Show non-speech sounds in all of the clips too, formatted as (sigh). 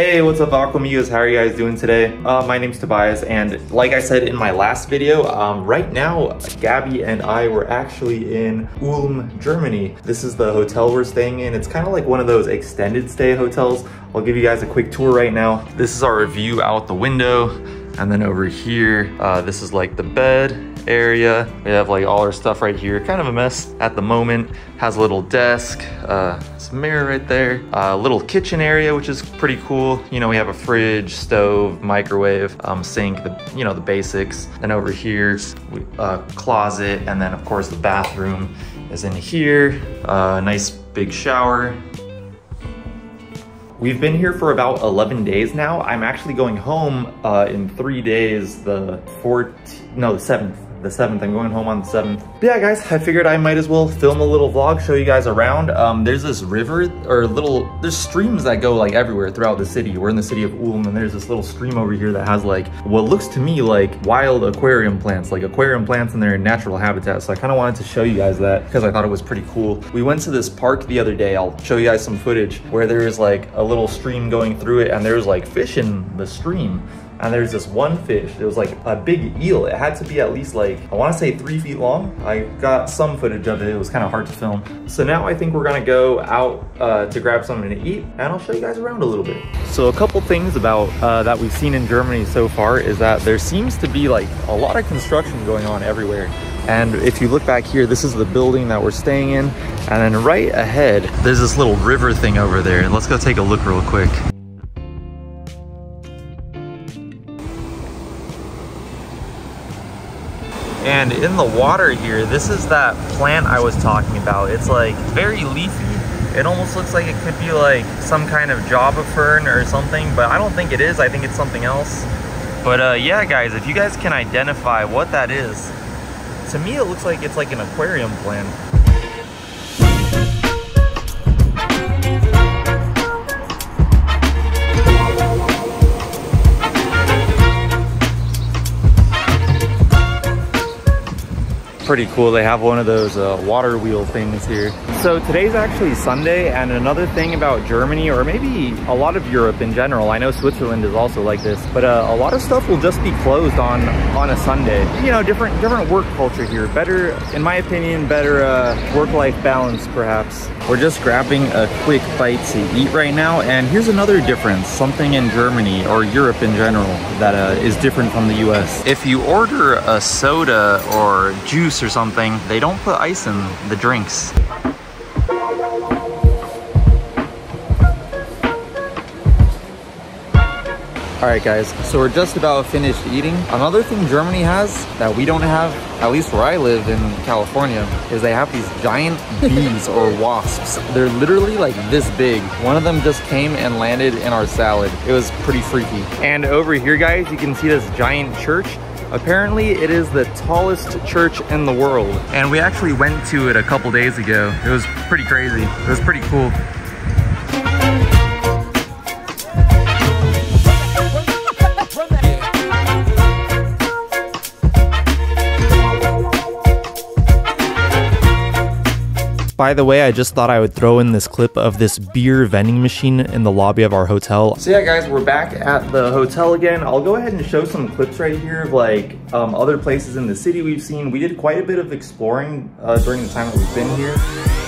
Hey, what's up Aquamigos? How are you guys doing today? Uh, my name's Tobias and like I said in my last video, um, right now Gabby and I were actually in Ulm, Germany. This is the hotel we're staying in. It's kind of like one of those extended stay hotels. I'll give you guys a quick tour right now. This is our view out the window. And then over here, uh, this is like the bed area. We have like all our stuff right here. Kind of a mess at the moment. Has a little desk, uh, some mirror right there. A uh, little kitchen area, which is pretty cool. You know, we have a fridge, stove, microwave, um, sink, the you know the basics. Then over here, we, uh, closet, and then of course the bathroom is in here. Uh, nice big shower. We've been here for about 11 days now. I'm actually going home uh, in three days, the 14th, no, the 7th the 7th. I'm going home on the 7th. But yeah, guys, I figured I might as well film a little vlog, show you guys around. Um, there's this river, or little, there's streams that go like everywhere throughout the city. We're in the city of Ulm, and there's this little stream over here that has like, what looks to me like wild aquarium plants, like aquarium plants in their natural habitat. So I kind of wanted to show you guys that because I thought it was pretty cool. We went to this park the other day. I'll show you guys some footage where there's like a little stream going through it and there's like fish in the stream and there's this one fish. It was like a big eel. It had to be at least like, I wanna say three feet long. I got some footage of it. It was kind of hard to film. So now I think we're gonna go out uh, to grab something to eat and I'll show you guys around a little bit. So a couple things about uh, that we've seen in Germany so far is that there seems to be like a lot of construction going on everywhere. And if you look back here, this is the building that we're staying in. And then right ahead, there's this little river thing over there. Let's go take a look real quick. And in the water here, this is that plant I was talking about. It's like very leafy. It almost looks like it could be like some kind of java fern or something, but I don't think it is. I think it's something else. But uh, yeah, guys, if you guys can identify what that is, to me it looks like it's like an aquarium plant. Pretty cool. They have one of those uh, water wheel things here. So today's actually Sunday and another thing about Germany or maybe a lot of Europe in general, I know Switzerland is also like this, but uh, a lot of stuff will just be closed on on a Sunday. You know, different different work culture here. Better, in my opinion, better uh, work-life balance perhaps. We're just grabbing a quick bite to eat right now and here's another difference, something in Germany or Europe in general that uh, is different from the US. If you order a soda or juice or something, they don't put ice in the drinks. All right, guys, so we're just about finished eating. Another thing Germany has that we don't have, at least where I live in California, is they have these giant (laughs) bees or wasps. They're literally like this big. One of them just came and landed in our salad. It was pretty freaky. And over here, guys, you can see this giant church. Apparently, it is the tallest church in the world. And we actually went to it a couple days ago. It was pretty crazy. It was pretty cool. By the way, I just thought I would throw in this clip of this beer vending machine in the lobby of our hotel. So yeah, guys, we're back at the hotel again. I'll go ahead and show some clips right here of like um, other places in the city we've seen. We did quite a bit of exploring uh, during the time that we've been here.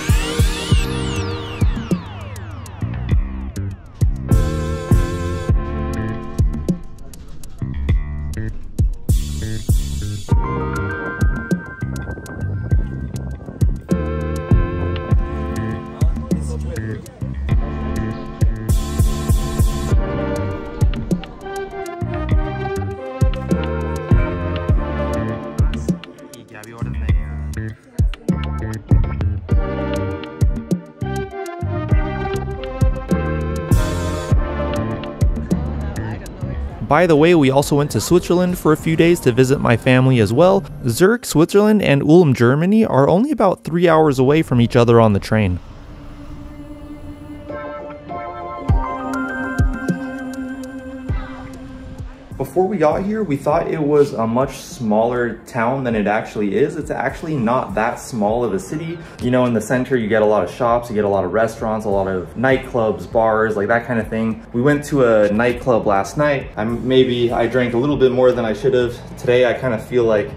By the way, we also went to Switzerland for a few days to visit my family as well. Zurich, Switzerland and Ulm, Germany are only about three hours away from each other on the train. Before we got here, we thought it was a much smaller town than it actually is. It's actually not that small of a city. You know, in the center, you get a lot of shops, you get a lot of restaurants, a lot of nightclubs, bars, like that kind of thing. We went to a nightclub last night. I maybe I drank a little bit more than I should have. Today, I kind of feel like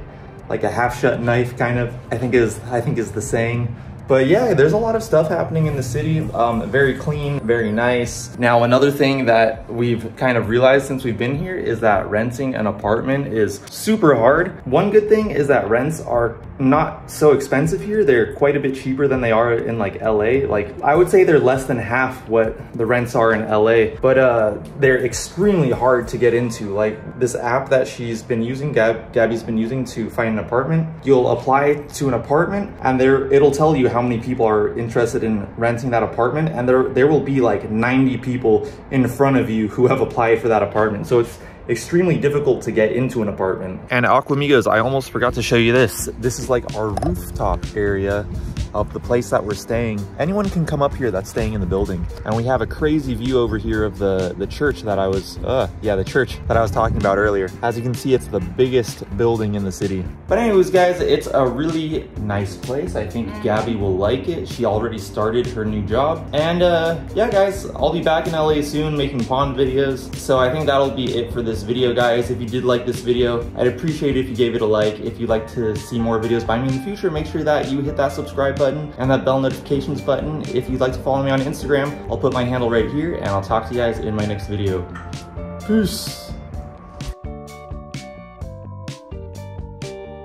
like a half shut knife kind of, I think is, I think is the saying. But yeah, there's a lot of stuff happening in the city. Um, very clean, very nice. Now, another thing that we've kind of realized since we've been here is that renting an apartment is super hard. One good thing is that rents are not so expensive here. They're quite a bit cheaper than they are in like LA. Like I would say they're less than half what the rents are in LA, but uh, they're extremely hard to get into. Like this app that she's been using, Gab Gabby's been using to find an apartment, you'll apply to an apartment and there it'll tell you how many people are interested in renting that apartment and there, there will be like 90 people in front of you who have applied for that apartment. So it's extremely difficult to get into an apartment. And Aquamigos, I almost forgot to show you this. This is like our rooftop area of the place that we're staying. Anyone can come up here that's staying in the building. And we have a crazy view over here of the, the church that I was, uh, yeah, the church that I was talking about earlier. As you can see, it's the biggest building in the city. But anyways, guys, it's a really nice place. I think Gabby will like it. She already started her new job. And uh, yeah, guys, I'll be back in LA soon making pond videos. So I think that'll be it for this video, guys. If you did like this video, I'd appreciate it if you gave it a like. If you'd like to see more videos by me in the future, make sure that you hit that subscribe button and that bell notifications button. If you'd like to follow me on Instagram, I'll put my handle right here and I'll talk to you guys in my next video. Peace.